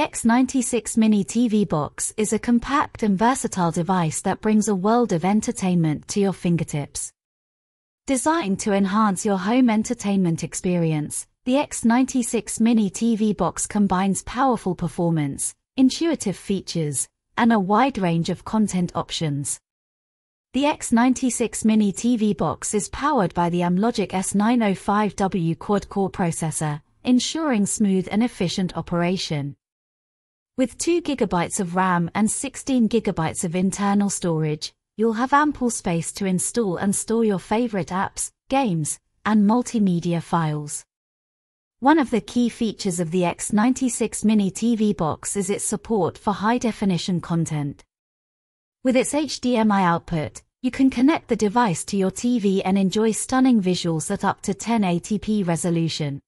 X96 Mini TV Box is a compact and versatile device that brings a world of entertainment to your fingertips. Designed to enhance your home entertainment experience, the X96 Mini TV Box combines powerful performance, intuitive features, and a wide range of content options. The X96 Mini TV Box is powered by the Amlogic S905W quad-core processor, ensuring smooth and efficient operation. With 2 GB of RAM and 16 GB of internal storage, you'll have ample space to install and store your favorite apps, games, and multimedia files. One of the key features of the X96 Mini TV box is its support for high-definition content. With its HDMI output, you can connect the device to your TV and enjoy stunning visuals at up to 1080p resolution.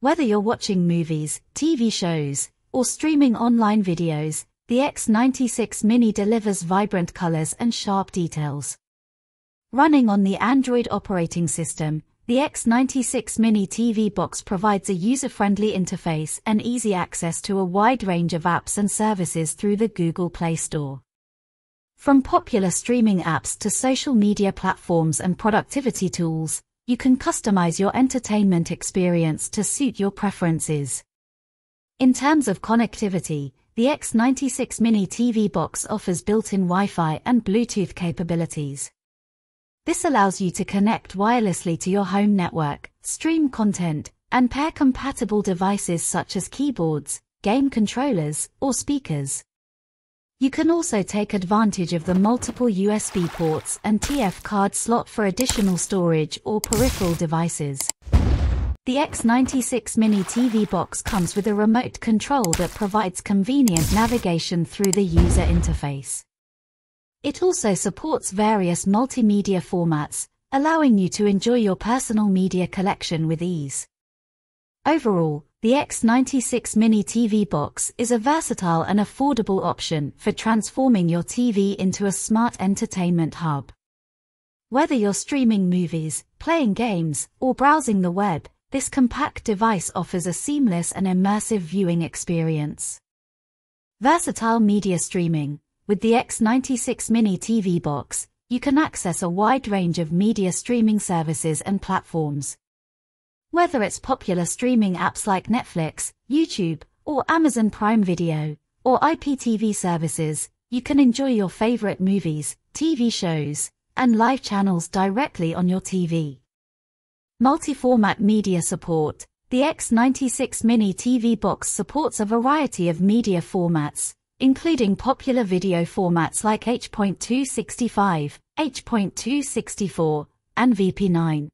Whether you're watching movies, TV shows, or streaming online videos, the X96 Mini delivers vibrant colors and sharp details. Running on the Android operating system, the X96 Mini TV box provides a user-friendly interface and easy access to a wide range of apps and services through the Google Play Store. From popular streaming apps to social media platforms and productivity tools, you can customize your entertainment experience to suit your preferences. In terms of connectivity, the X96 Mini TV box offers built-in Wi-Fi and Bluetooth capabilities. This allows you to connect wirelessly to your home network, stream content, and pair compatible devices such as keyboards, game controllers, or speakers. You can also take advantage of the multiple USB ports and TF card slot for additional storage or peripheral devices. The X96 Mini TV box comes with a remote control that provides convenient navigation through the user interface. It also supports various multimedia formats, allowing you to enjoy your personal media collection with ease. Overall, the X96 Mini TV box is a versatile and affordable option for transforming your TV into a smart entertainment hub. Whether you're streaming movies, playing games, or browsing the web, this compact device offers a seamless and immersive viewing experience. Versatile media streaming. With the X96 Mini TV box, you can access a wide range of media streaming services and platforms. Whether it's popular streaming apps like Netflix, YouTube, or Amazon Prime Video, or IPTV services, you can enjoy your favorite movies, TV shows, and live channels directly on your TV. Multi-format media support. The X96 Mini TV box supports a variety of media formats, including popular video formats like H.265, H.264, and VP9.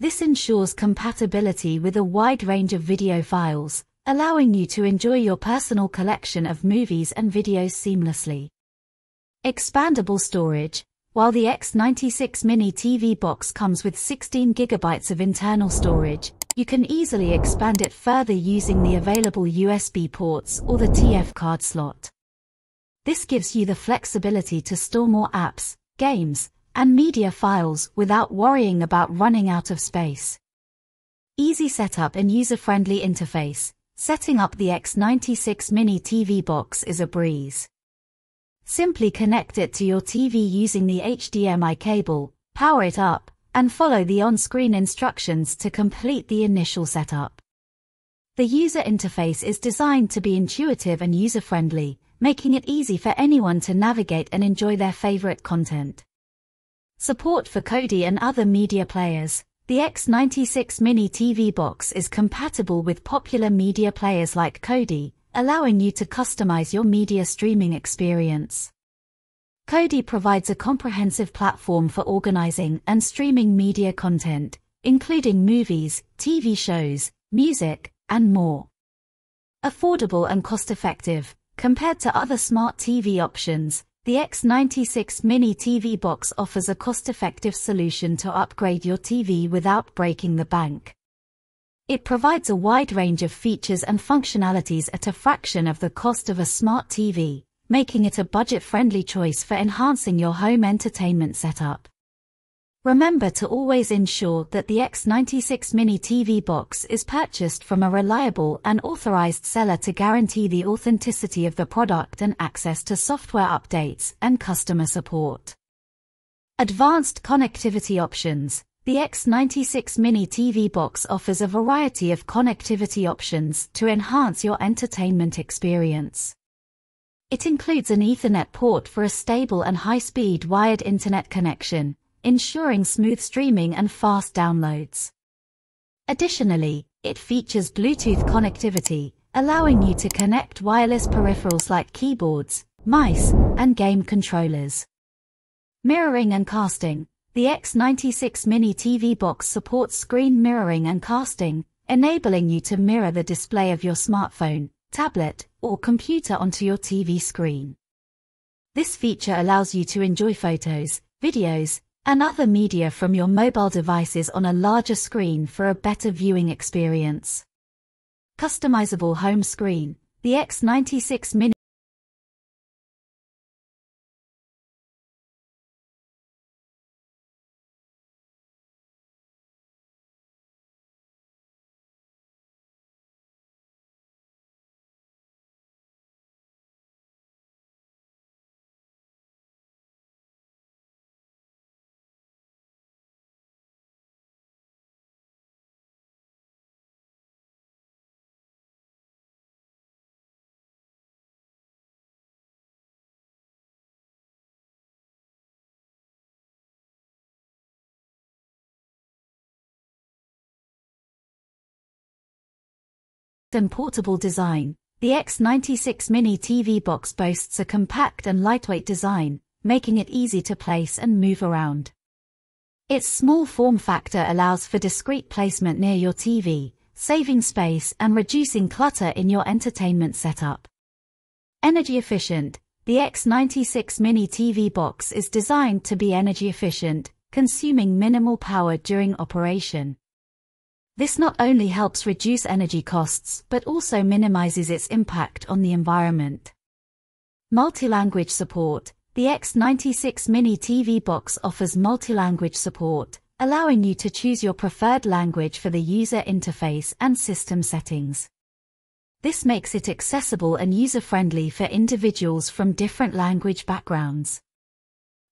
This ensures compatibility with a wide range of video files, allowing you to enjoy your personal collection of movies and videos seamlessly. Expandable storage. While the X96 Mini TV box comes with 16 gigabytes of internal storage, you can easily expand it further using the available USB ports or the TF card slot. This gives you the flexibility to store more apps, games, and media files without worrying about running out of space. Easy setup and user-friendly interface. Setting up the X96 Mini TV box is a breeze. Simply connect it to your TV using the HDMI cable, power it up, and follow the on-screen instructions to complete the initial setup. The user interface is designed to be intuitive and user-friendly, making it easy for anyone to navigate and enjoy their favorite content. Support for Kodi and other media players. The X96 Mini TV box is compatible with popular media players like Kodi, allowing you to customize your media streaming experience. Kodi provides a comprehensive platform for organizing and streaming media content, including movies, TV shows, music, and more. Affordable and cost-effective, compared to other smart TV options, the X96 Mini TV box offers a cost-effective solution to upgrade your TV without breaking the bank. It provides a wide range of features and functionalities at a fraction of the cost of a smart TV, making it a budget-friendly choice for enhancing your home entertainment setup. Remember to always ensure that the X96 Mini TV box is purchased from a reliable and authorized seller to guarantee the authenticity of the product and access to software updates and customer support. Advanced connectivity options. The X96 Mini TV box offers a variety of connectivity options to enhance your entertainment experience. It includes an Ethernet port for a stable and high-speed wired internet connection, ensuring smooth streaming and fast downloads. Additionally, it features Bluetooth connectivity, allowing you to connect wireless peripherals like keyboards, mice, and game controllers. Mirroring and casting. The X96 Mini TV box supports screen mirroring and casting, enabling you to mirror the display of your smartphone, tablet, or computer onto your TV screen. This feature allows you to enjoy photos, videos, and other media from your mobile devices on a larger screen for a better viewing experience. Customizable home screen. The X96 Mini and portable design, the X96 Mini TV box boasts a compact and lightweight design, making it easy to place and move around. Its small form factor allows for discreet placement near your TV, saving space and reducing clutter in your entertainment setup. Energy efficient, the X96 Mini TV box is designed to be energy efficient, consuming minimal power during operation. This not only helps reduce energy costs but also minimizes its impact on the environment. Multi-language support. The X96 Mini TV box offers multi-language support, allowing you to choose your preferred language for the user interface and system settings. This makes it accessible and user-friendly for individuals from different language backgrounds.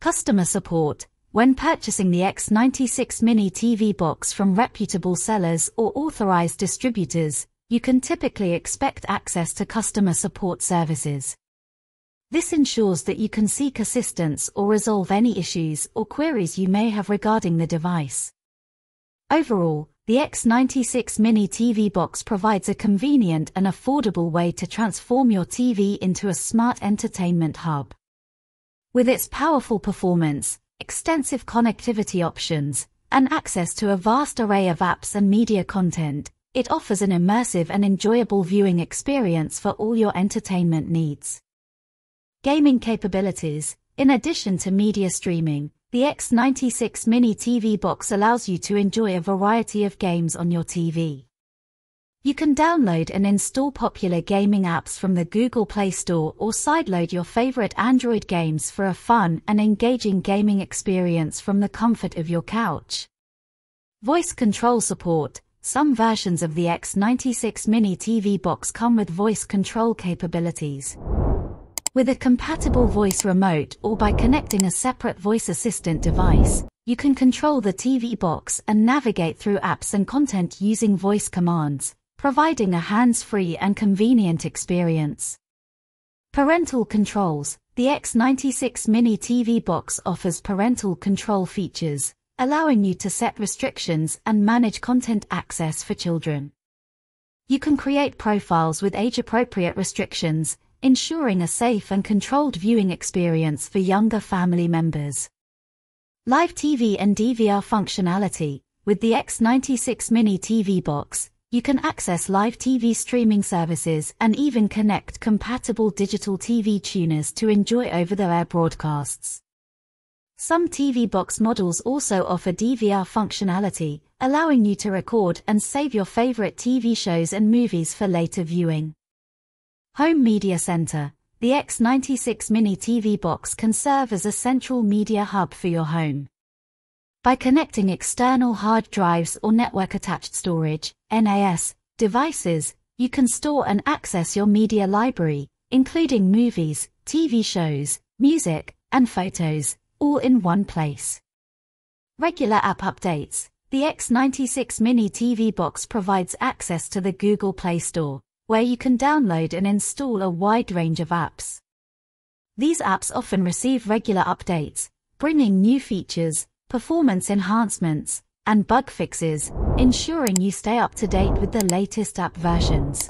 Customer support. When purchasing the X96 Mini TV box from reputable sellers or authorized distributors, you can typically expect access to customer support services. This ensures that you can seek assistance or resolve any issues or queries you may have regarding the device. Overall, the X96 Mini TV box provides a convenient and affordable way to transform your TV into a smart entertainment hub. With its powerful performance, extensive connectivity options, and access to a vast array of apps and media content, it offers an immersive and enjoyable viewing experience for all your entertainment needs. Gaming capabilities In addition to media streaming, the X96 Mini TV box allows you to enjoy a variety of games on your TV. You can download and install popular gaming apps from the Google Play Store or sideload your favorite Android games for a fun and engaging gaming experience from the comfort of your couch. Voice control support. Some versions of the X96 Mini TV box come with voice control capabilities. With a compatible voice remote or by connecting a separate voice assistant device, you can control the TV box and navigate through apps and content using voice commands, providing a hands-free and convenient experience. Parental controls. The X96 Mini TV box offers parental control features, allowing you to set restrictions and manage content access for children. You can create profiles with age-appropriate restrictions, ensuring a safe and controlled viewing experience for younger family members. Live TV and DVR functionality. With the X96 Mini TV box, you can access live TV streaming services and even connect compatible digital TV tuners to enjoy over-the-air broadcasts. Some TV box models also offer DVR functionality, allowing you to record and save your favorite TV shows and movies for later viewing. Home Media Center. The X96 Mini TV box can serve as a central media hub for your home. By connecting external hard drives or network-attached storage, NAS, devices, you can store and access your media library, including movies, TV shows, music, and photos, all in one place. Regular app updates. The X96 Mini TV box provides access to the Google Play Store, where you can download and install a wide range of apps. These apps often receive regular updates, bringing new features, performance enhancements, and bug fixes, ensuring you stay up to date with the latest app versions.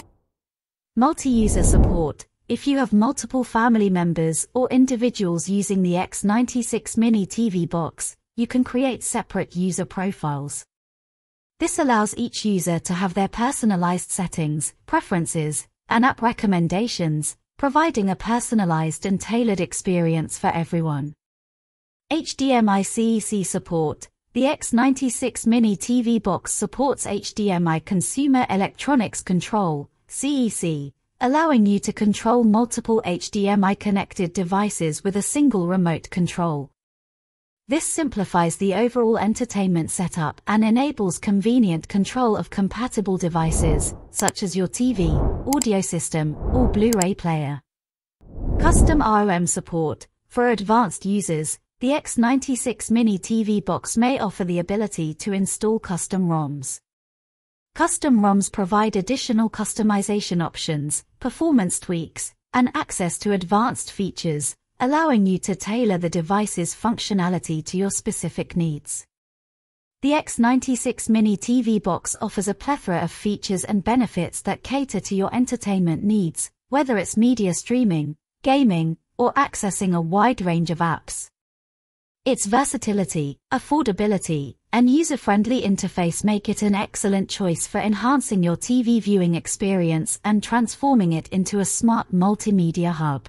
Multi-user support. If you have multiple family members or individuals using the X96 Mini TV box, you can create separate user profiles. This allows each user to have their personalized settings, preferences, and app recommendations, providing a personalized and tailored experience for everyone. HDMI CEC support. The X96 Mini TV box supports HDMI Consumer Electronics Control, CEC, allowing you to control multiple HDMI connected devices with a single remote control. This simplifies the overall entertainment setup and enables convenient control of compatible devices, such as your TV, audio system, or Blu-ray player. Custom ROM support. For advanced users, the X96 Mini TV box may offer the ability to install custom ROMs. Custom ROMs provide additional customization options, performance tweaks, and access to advanced features, allowing you to tailor the device's functionality to your specific needs. The X96 Mini TV box offers a plethora of features and benefits that cater to your entertainment needs, whether it's media streaming, gaming, or accessing a wide range of apps. Its versatility, affordability, and user-friendly interface make it an excellent choice for enhancing your TV viewing experience and transforming it into a smart multimedia hub.